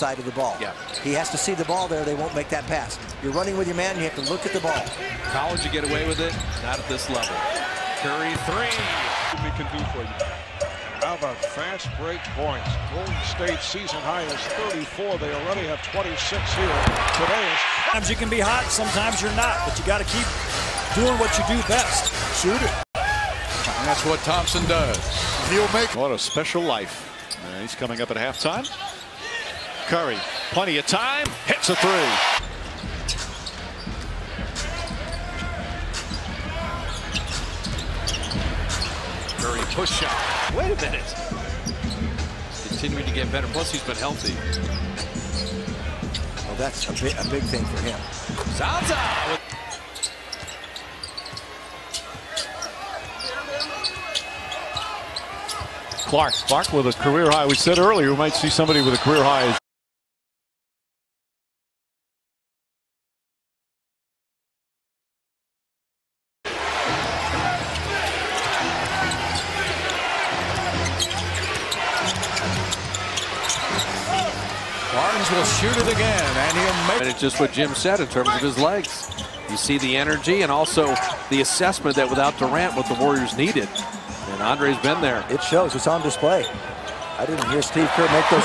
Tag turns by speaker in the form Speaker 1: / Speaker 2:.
Speaker 1: side of the ball.
Speaker 2: Yeah.
Speaker 1: He has to see the ball there. They won't make that pass. You're running with your man. You have to look at the ball.
Speaker 2: College, you get away with it. Not at this level. Curry three.
Speaker 3: we can do for you. How about fast break points? Golden State season high is 34. They already have 26 here. Today is
Speaker 4: Sometimes you can be hot, sometimes you're not, but you got to keep doing what you do best. Shoot it.
Speaker 5: And that's what Thompson does. He'll make
Speaker 6: What a special life. And he's coming up at halftime. Curry, plenty of time, hits a three.
Speaker 2: Curry push shot. Wait a minute. Continuing to get better. Plus, he's been healthy.
Speaker 1: Well, that's a big, a big thing for him.
Speaker 2: Zaza. with-
Speaker 6: Clark, Clark with a career high. We said earlier we might see somebody with a career high.
Speaker 5: Barnes will shoot it again, and he'll make
Speaker 2: And it's just what Jim said in terms of his legs. You see the energy and also the assessment that without Durant, what the Warriors needed. And Andre's been there.
Speaker 1: It shows. It's on display. I didn't hear Steve Kerr make those.